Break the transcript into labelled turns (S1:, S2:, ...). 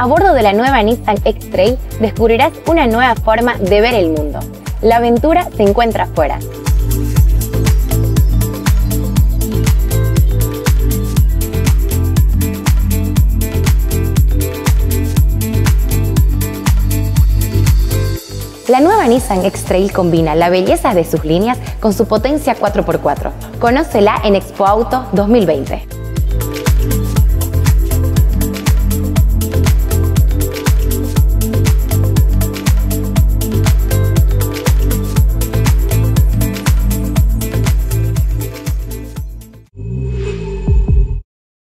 S1: A bordo de la nueva Nissan X-Trail descubrirás una nueva forma de ver el mundo. La aventura se encuentra afuera. La nueva Nissan X-Trail combina la belleza de sus líneas con su potencia 4x4. Conócela en Expo Auto 2020.